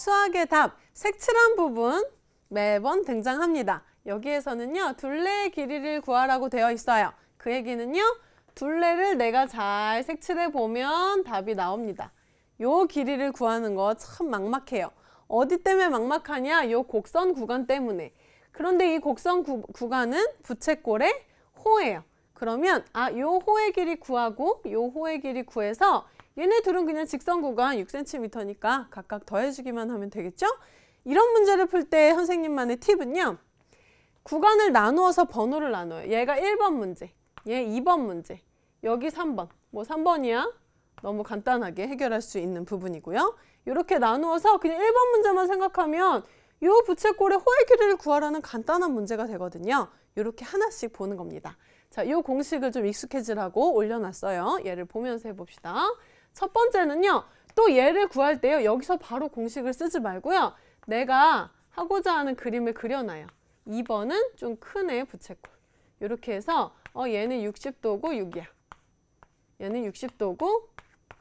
수학의 답, 색칠한 부분 매번 등장합니다. 여기에서는요, 둘레의 길이를 구하라고 되어 있어요. 그 얘기는요, 둘레를 내가 잘 색칠해 보면 답이 나옵니다. 요 길이를 구하는 거 참 막막해요. 어디 때문에 막막하냐? 요 곡선 구간 때문에. 그런데 이 곡선 구, 구간은 부채꼴의 호예요. 그러면 아, 요 호의 길이 구하고 요 호의 길이 구해서 얘네 둘은 그냥 직선 구간 6cm니까 각각 더해주기만 하면 되겠죠? 이런 문제를 풀 때 선생님만의 팁은요. 구간을 나누어서 번호를 나눠요. 얘가 1번 문제, 얘 2번 문제, 여기 3번. 뭐 3번이야? 너무 간단하게 해결할 수 있는 부분이고요. 이렇게 나누어서 그냥 1번 문제만 생각하면 이 부채꼴의 호의 길이를 구하라는 간단한 문제가 되거든요. 이렇게 하나씩 보는 겁니다. 자, 이 공식을 좀 익숙해지라고 올려놨어요. 얘를 보면서 해봅시다. 첫 번째는요. 또 얘를 구할 때요. 여기서 바로 공식을 쓰지 말고요. 내가 하고자 하는 그림을 그려놔요. 2번은 좀 큰 애 부채꼴. 이렇게 해서 어 얘는 60도고 6이야. 얘는 60도고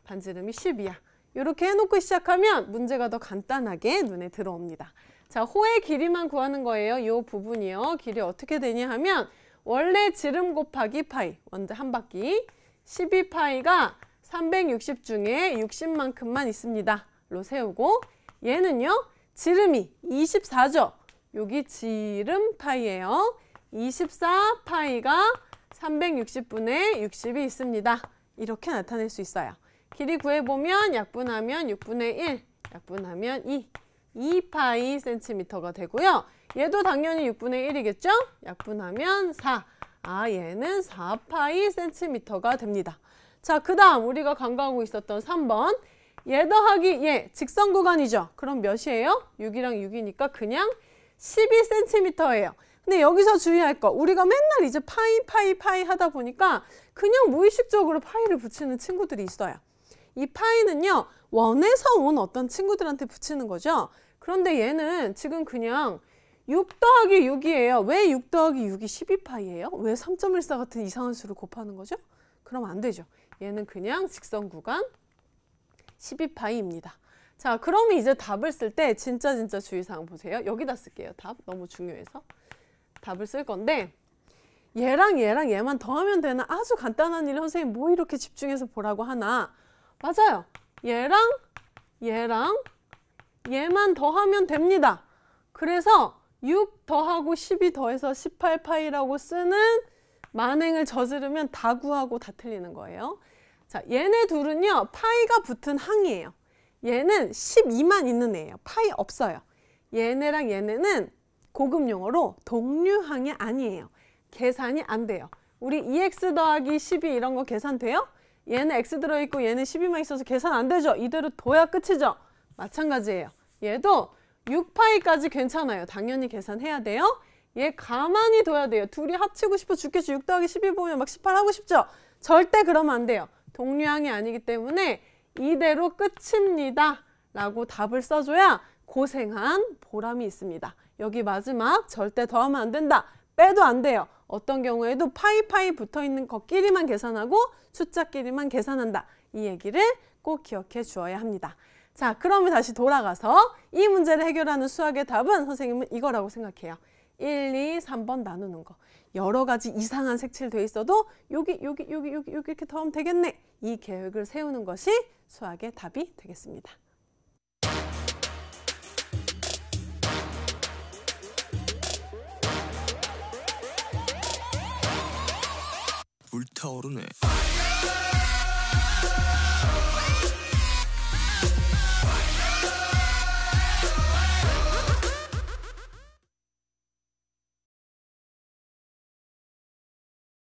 반지름이 10이야. 이렇게 해놓고 시작하면 문제가 더 간단하게 눈에 들어옵니다. 자, 호의 길이만 구하는 거예요. 이 부분이요. 길이 어떻게 되냐 하면 원래 지름 곱하기 파이, 먼저 한 바퀴. 12파이가 360 중에 60만큼만 있습니다. 로 세우고 얘는요. 지름이 24죠. 여기 지름 파이예요. 24파이가 360분의 60이 있습니다. 이렇게 나타낼 수 있어요. 길이 구해보면 약분하면 6분의 1, 약분하면 2, 2파이 센티미터가 되고요. 얘도 당연히 6분의 1이겠죠? 약분하면 4. 아, 얘는 4파이 센티미터가 됩니다. 자, 그 다음 우리가 간과하고 있었던 3번. 얘 더하기 얘, 직선 구간이죠? 그럼 몇이에요? 6이랑 6이니까 그냥 12cm예요. 근데 여기서 주의할 거, 우리가 맨날 이제 파이, 파이, 파이 하다 보니까 그냥 무의식적으로 파이를 붙이는 친구들이 있어요. 이 파이는요, 원에서 온 어떤 친구들한테 붙이는 거죠. 그런데 얘는 지금 그냥 6 더하기 6이에요. 왜 6 더하기 6이 12파이예요? 왜 3.14 같은 이상한 수를 곱하는 거죠? 그럼 안 되죠. 얘는 그냥 직선 구간 12파이입니다. 자, 그러면 이제 답을 쓸 때 진짜 진짜 주의사항 보세요. 여기다 쓸게요. 답. 너무 중요해서. 답을 쓸 건데 얘랑 얘랑 얘만 더하면 되는 아주 간단한 일을 선생님 뭐 이렇게 집중해서 보라고 하나. 맞아요. 얘랑 얘랑 얘만 더하면 됩니다. 그래서 6 더하고 12 더해서 18파이라고 쓰는 만행을 저지르면 다 구하고 다 틀리는 거예요. 자, 얘네 둘은요. 파이가 붙은 항이에요. 얘는 12만 있는 애예요. 파이 없어요. 얘네랑 얘네는 고급 용어로 동류항이 아니에요. 계산이 안 돼요. 우리 2x 더하기 12 이런 거 계산돼요? 얘는 x 들어있고 얘는 12만 있어서 계산 안 되죠? 이대로 둬야 끝이죠? 마찬가지예요. 얘도 6파이까지 괜찮아요. 당연히 계산해야 돼요. 얘 가만히 둬야 돼요. 둘이 합치고 싶어 죽겠죠. 6 더하기 12 보면 막 18 하고 싶죠? 절대 그러면 안 돼요. 동류항이 아니기 때문에 이대로 끝입니다. 라고 답을 써줘야 고생한 보람이 있습니다. 여기 마지막 절대 더하면 안 된다. 빼도 안 돼요. 어떤 경우에도 파이 파이 붙어있는 것끼리만 계산하고 숫자끼리만 계산한다. 이 얘기를 꼭 기억해 주어야 합니다. 자, 그러면 다시 돌아가서 이 문제를 해결하는 수학의 답은 선생님은 이거라고 생각해요. 1, 2, 3번 나누는 거. 여러 가지 이상한 색칠 돼 있어도 여기, 여기, 여기, 여기, 여기 이렇게 더하면 되겠네. 이 계획을 세우는 것이 수학의 답이 되겠습니다. 불타오르네.